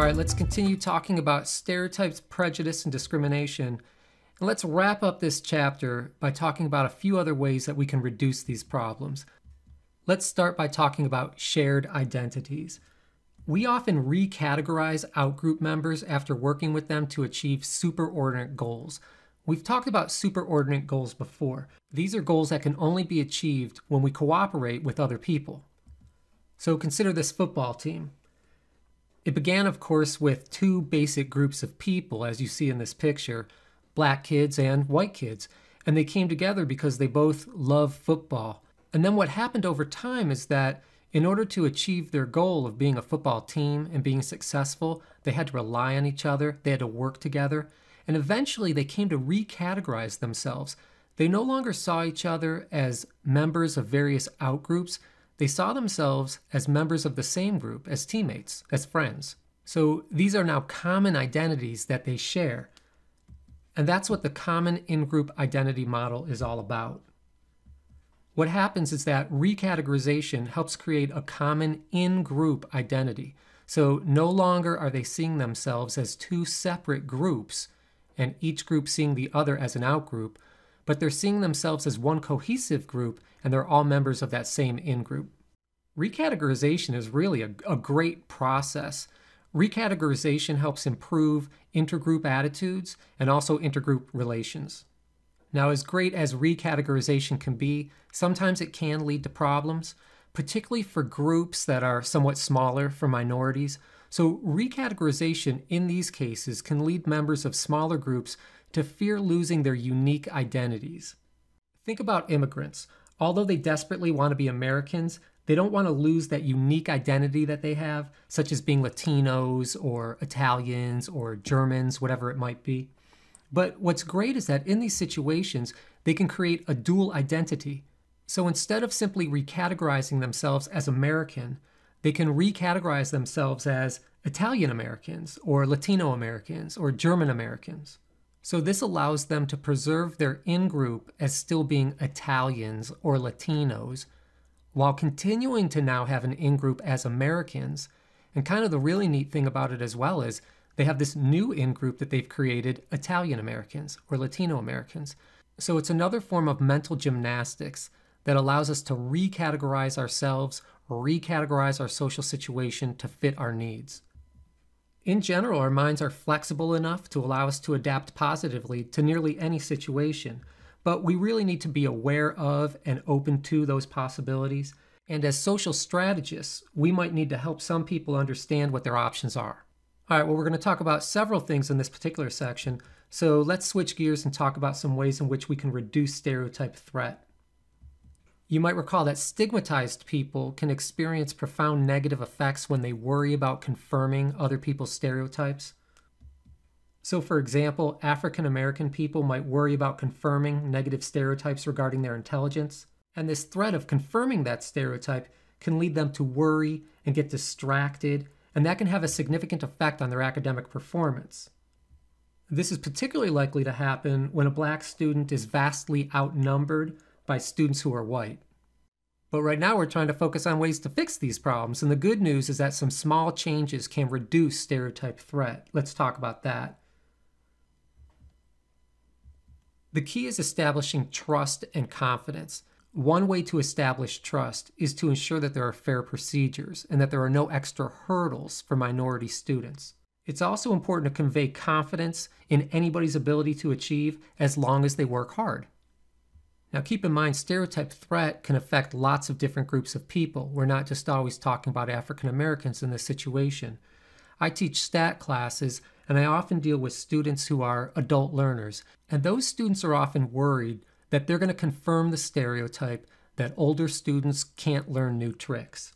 All right, let's continue talking about stereotypes, prejudice, and discrimination. And let's wrap up this chapter by talking about a few other ways that we can reduce these problems. Let's start by talking about shared identities. We often recategorize outgroup members after working with them to achieve superordinate goals. We've talked about superordinate goals before. These are goals that can only be achieved when we cooperate with other people. So consider this football team. It began, of course, with two basic groups of people, as you see in this picture black kids and white kids. And they came together because they both love football. And then what happened over time is that in order to achieve their goal of being a football team and being successful, they had to rely on each other, they had to work together, and eventually they came to recategorize themselves. They no longer saw each other as members of various outgroups, they saw themselves as members of the same group, as teammates, as friends. So these are now common identities that they share. And that's what the common in group identity model is all about. What happens is that recategorization helps create a common in group identity. So no longer are they seeing themselves as two separate groups and each group seeing the other as an outgroup, but they're seeing themselves as one cohesive group and they're all members of that same in group. Recategorization is really a, a great process. Recategorization helps improve intergroup attitudes and also intergroup relations. Now, as great as recategorization can be, sometimes it can lead to problems, particularly for groups that are somewhat smaller, for minorities. So, recategorization in these cases can lead members of smaller groups to fear losing their unique identities. Think about immigrants. Although they desperately want to be Americans, they don't want to lose that unique identity that they have, such as being Latinos or Italians or Germans, whatever it might be. But what's great is that in these situations, they can create a dual identity. So instead of simply recategorizing themselves as American, they can recategorize themselves as Italian Americans or Latino Americans or German Americans. So this allows them to preserve their in group as still being Italians or Latinos while continuing to now have an in group as Americans. And kind of the really neat thing about it as well is they have this new in group that they've created Italian Americans or Latino Americans. So it's another form of mental gymnastics that allows us to recategorize ourselves, recategorize our social situation to fit our needs. In general, our minds are flexible enough to allow us to adapt positively to nearly any situation, but we really need to be aware of and open to those possibilities. And as social strategists, we might need to help some people understand what their options are. All right, well, we're going to talk about several things in this particular section, so let's switch gears and talk about some ways in which we can reduce stereotype threat. You might recall that stigmatized people can experience profound negative effects when they worry about confirming other people's stereotypes. So, for example, African American people might worry about confirming negative stereotypes regarding their intelligence, and this threat of confirming that stereotype can lead them to worry and get distracted, and that can have a significant effect on their academic performance. This is particularly likely to happen when a black student is vastly outnumbered by students who are white. But right now, we're trying to focus on ways to fix these problems, and the good news is that some small changes can reduce stereotype threat. Let's talk about that. The key is establishing trust and confidence. One way to establish trust is to ensure that there are fair procedures and that there are no extra hurdles for minority students. It's also important to convey confidence in anybody's ability to achieve as long as they work hard. Now, keep in mind, stereotype threat can affect lots of different groups of people. We're not just always talking about African Americans in this situation. I teach stat classes, and I often deal with students who are adult learners. And those students are often worried that they're going to confirm the stereotype that older students can't learn new tricks.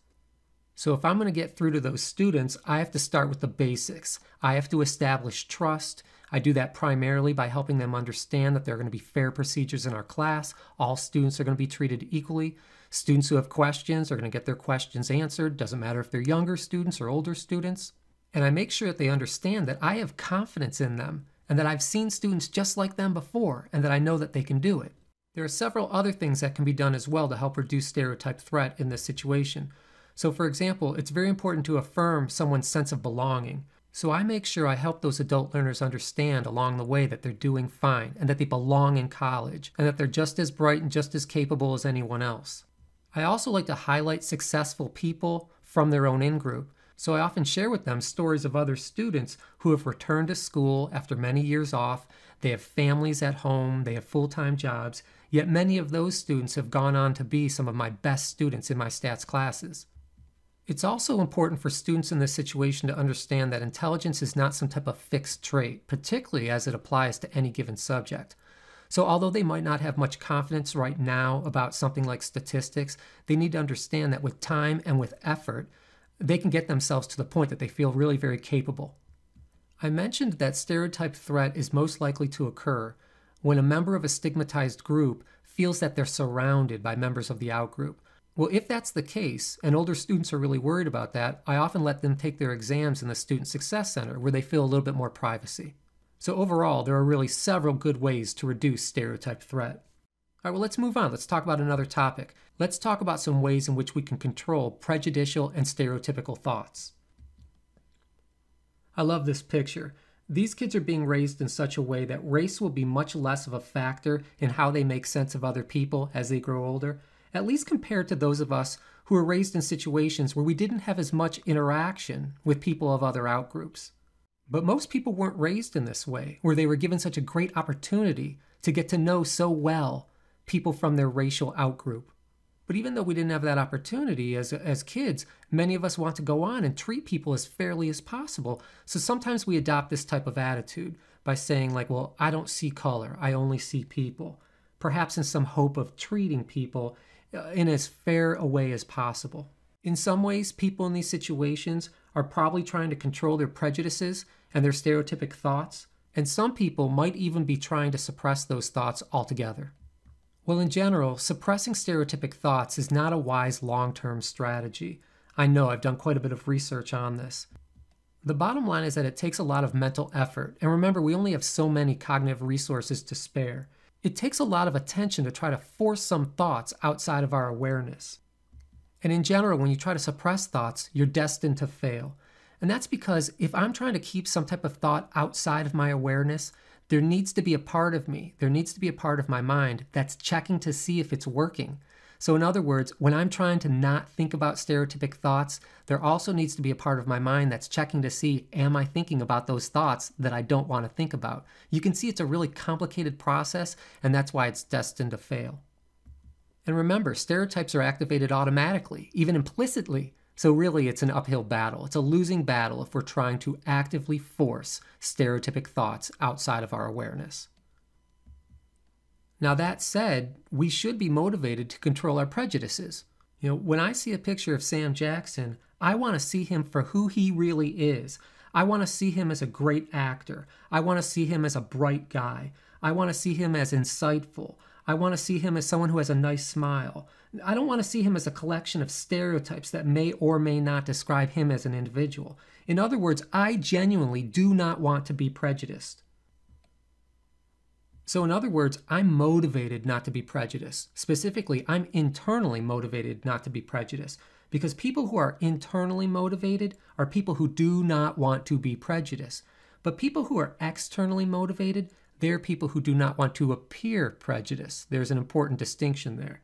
So if I'm going to get through to those students, I have to start with the basics. I have to establish trust. I do that primarily by helping them understand that there are going to be fair procedures in our class. All students are going to be treated equally. Students who have questions are going to get their questions answered. Doesn't matter if they're younger students or older students and I make sure that they understand that I have confidence in them and that I've seen students just like them before and that I know that they can do it. There are several other things that can be done as well to help reduce stereotype threat in this situation. So, for example, it's very important to affirm someone's sense of belonging. So I make sure I help those adult learners understand along the way that they're doing fine and that they belong in college and that they're just as bright and just as capable as anyone else. I also like to highlight successful people from their own in group. So I often share with them stories of other students who have returned to school after many years off. They have families at home, they have full time jobs, yet many of those students have gone on to be some of my best students in my stats classes. It's also important for students in this situation to understand that intelligence is not some type of fixed trait, particularly as it applies to any given subject. So, although they might not have much confidence right now about something like statistics, they need to understand that with time and with effort, they can get themselves to the point that they feel really very capable. I mentioned that stereotype threat is most likely to occur when a member of a stigmatized group feels that they're surrounded by members of the outgroup. Well, if that's the case, and older students are really worried about that, I often let them take their exams in the Student Success Center where they feel a little bit more privacy. So, overall, there are really several good ways to reduce stereotype threat. All right, well, let's move on. Let's talk about another topic. Let's talk about some ways in which we can control prejudicial and stereotypical thoughts. I love this picture. These kids are being raised in such a way that race will be much less of a factor in how they make sense of other people as they grow older at least compared to those of us who were raised in situations where we didn't have as much interaction with people of other outgroups. But most people weren't raised in this way, where they were given such a great opportunity to get to know so well people from their racial outgroup. But even though we didn't have that opportunity as, as kids, many of us want to go on and treat people as fairly as possible. So sometimes we adopt this type of attitude by saying, like, well, I don't see color, I only see people. Perhaps in some hope of treating people Uh, in as fair a way as possible. In some ways, people in these situations are probably trying to control their prejudices and their stereotypic thoughts, and some people might even be trying to suppress those thoughts altogether. Well, in general, suppressing stereotypic thoughts is not a wise long term strategy. I know I've done quite a bit of research on this. The bottom line is that it takes a lot of mental effort, and remember, we only have so many cognitive resources to spare. It takes a lot of attention to try to force some thoughts outside of our awareness. And in general, when you try to suppress thoughts, you're destined to fail. And that's because if I'm trying to keep some type of thought outside of my awareness, there needs to be a part of me, there needs to be a part of my mind that's checking to see if it's working. So, in other words, when I'm trying to not think about stereotypic thoughts, there also needs to be a part of my mind that's checking to see, am I thinking about those thoughts that I don't want to think about? You can see it's a really complicated process, and that's why it's destined to fail. And remember, stereotypes are activated automatically, even implicitly. So, really, it's an uphill battle. It's a losing battle if we're trying to actively force stereotypic thoughts outside of our awareness. Now, that said, we should be motivated to control our prejudices. You know, when I see a picture of Sam Jackson, I want to see him for who he really is. I want to see him as a great actor. I want to see him as a bright guy. I want to see him as insightful. I want to see him as someone who has a nice smile. I don't want to see him as a collection of stereotypes that may or may not describe him as an individual. In other words, I genuinely do not want to be prejudiced. So, in other words, I'm motivated not to be prejudiced. Specifically, I'm internally motivated not to be prejudiced because people who are internally motivated are people who do not want to be prejudiced. But people who are externally motivated, they're people who do not want to appear prejudiced. There's an important distinction there.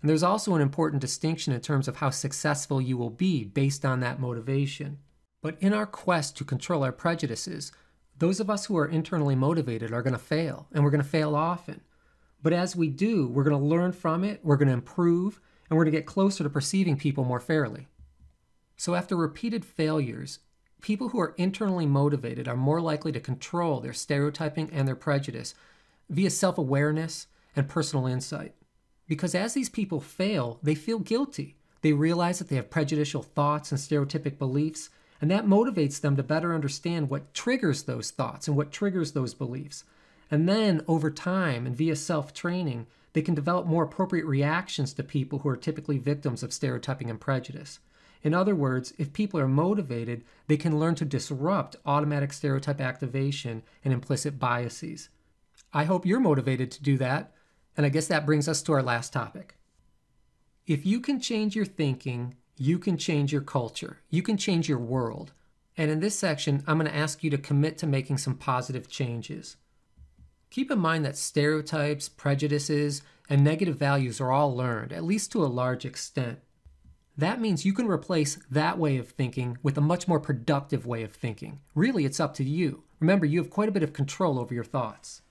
And there's also an important distinction in terms of how successful you will be based on that motivation. But in our quest to control our prejudices, those of us who are internally motivated are going to fail, and we're going to fail often. But as we do, we're going to learn from it, we're going to improve, and we're going to get closer to perceiving people more fairly. So, after repeated failures, people who are internally motivated are more likely to control their stereotyping and their prejudice via self awareness and personal insight. Because as these people fail, they feel guilty. They realize that they have prejudicial thoughts and stereotypic beliefs, and that motivates them to better understand what triggers those thoughts and what triggers those beliefs. And then over time and via self training, they can develop more appropriate reactions to people who are typically victims of stereotyping and prejudice. In other words, if people are motivated, they can learn to disrupt automatic stereotype activation and implicit biases. I hope you're motivated to do that, and I guess that brings us to our last topic. If you can change your thinking you can change your culture. You can change your world. And in this section, I'm going to ask you to commit to making some positive changes. Keep in mind that stereotypes, prejudices, and negative values are all learned, at least to a large extent. That means you can replace that way of thinking with a much more productive way of thinking. Really, it's up to you. Remember, you have quite a bit of control over your thoughts.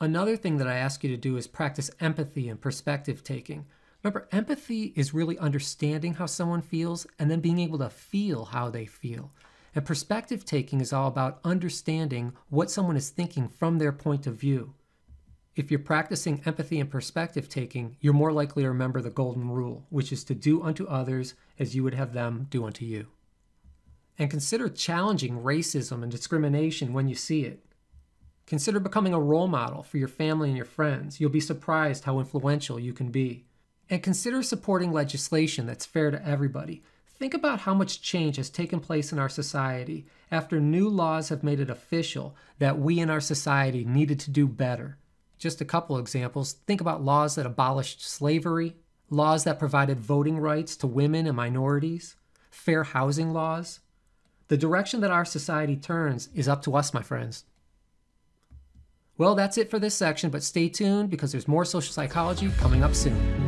Another thing that I ask you to do is practice empathy and perspective taking. Remember, empathy is really understanding how someone feels and then being able to feel how they feel. And perspective taking is all about understanding what someone is thinking from their point of view. If you're practicing empathy and perspective taking, you're more likely to remember the golden rule, which is to do unto others as you would have them do unto you. And consider challenging racism and discrimination when you see it. Consider becoming a role model for your family and your friends. You'll be surprised how influential you can be. And consider supporting legislation that's fair to everybody. Think about how much change has taken place in our society after new laws have made it official that we in our society needed to do better. Just a couple examples. Think about laws that abolished slavery, laws that provided voting rights to women and minorities, fair housing laws. The direction that our society turns is up to us, my friends. Well, that's it for this section, but stay tuned because there's more social psychology coming up soon.